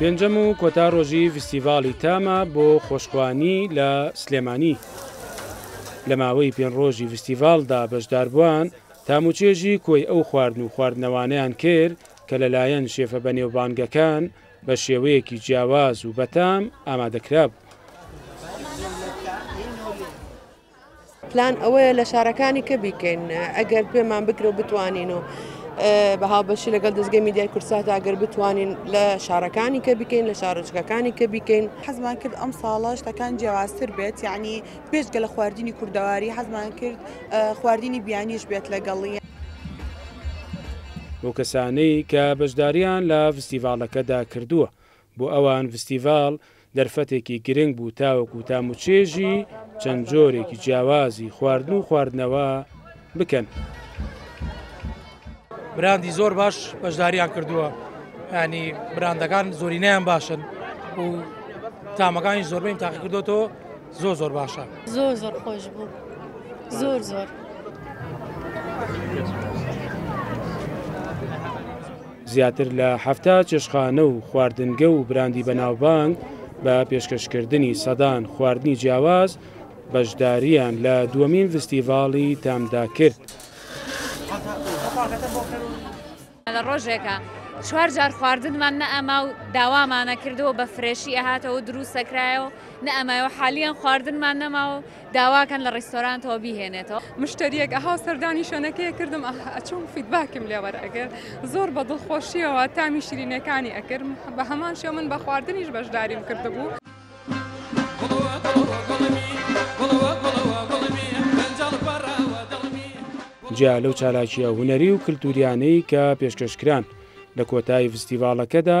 پێنجەم و کۆتا ڕۆژی فستیڤاڵی تامە بۆ خۆشخوانی لە سلێمانی لە ماوەی پێن ڕۆژی فستیڤالدا بەشداربووان تاموچێژی کۆی ئەو خواردن و خواردنەوانیان کرد کە لەلایەن شێفە بە نێوبانگەکان بە شێوەیەکی جیاواز و بەتام ئامادەکرابوو. پلان ئەوەیە لە شارەکانی کە بیکەین ئەگەر پێمان بکرێ و بتوانین و بە هاوبەشی لەگەڵ دەستگەی میدیای کورسات ئەگەر بتوانین لە شارەکانی کە بکەین لە شارۆچکەکانی کە بیکەین حەزمان کرد ئەم ساڵە شتەکان جیاوازتر بێت یعنی بێجگە لە خواردنی کوردەواری حەزمان کرد خواردنی بیانیش بێت لەگەڵی. بۆ کەسانەی کە بەشدارییان لە فستیڤاڵەکەدا کردووە، بۆ ئەوان فستیڤاڵ دەرفەتێکی گرنگ بوو تاوەکو تام و چێژی چەند جۆرێکی جیاوازی خواردن و خواردنەوە بکەن. براندی زۆر باش بەشداریان کردووە ینی براندەکان زۆرینیان باشن و تامەکانی زۆربەیم تاقی کردوەوە زۆر زۆر باشە زۆر زۆر خۆش بوو زۆر زۆر. زیاتر لە حەفتا چێشتخانە و خواردنگە و براندی بەناوبانگ بە پێشکەشکردنی سەدان خواردنی جیاواز، بەشدارییان لە دووەمین ڤستیڤاڵی تامدا کرد. لە ڕۆژێکا چوار جار خواردنمان نە ئەما و داوامانە کردەوە بە فرێشی ئەهاتەوە و درووست ئەکرایەوە نە ئەمایەوە حالییەن خواردنمان نەماوە و داواکەن لە ڕیستۆرانتەوە بیهێنێتەوە. مشتەریەک ئه و سەردانی شوێنەکەی ئەکردم ئه ئەچووم فیدباکیم لێ وەرئەگرت زۆر بە دڵخۆشیەوە تامی شیرینەکانی ئەکرد بە هەمان شێوە من بە خواردنیش بەشداریم کردبوو. جیا لەو چالاکیە هونەری و کلتوریانەی کە پێشکەشکران لە کۆتایی فستیڤاڵەکەدا،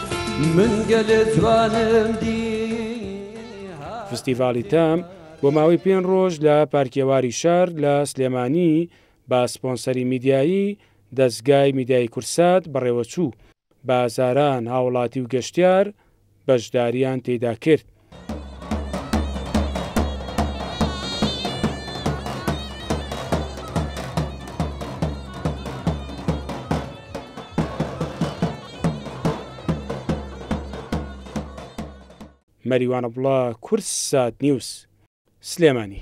فستیڤاڵی تام بۆ ماوەی پێنج ڕۆژ لە پارکیەواری شار لە سلێمانی بە سپۆنسەری میدیایی دەزگای میدیای کوردسات بەڕێوەچوو بە هەزاران هاوڵاتی و گەشتیار بەشداریان تێدا کرد. مەریوان عەبدوڵا، کوردساتنیوز، سلێمانی.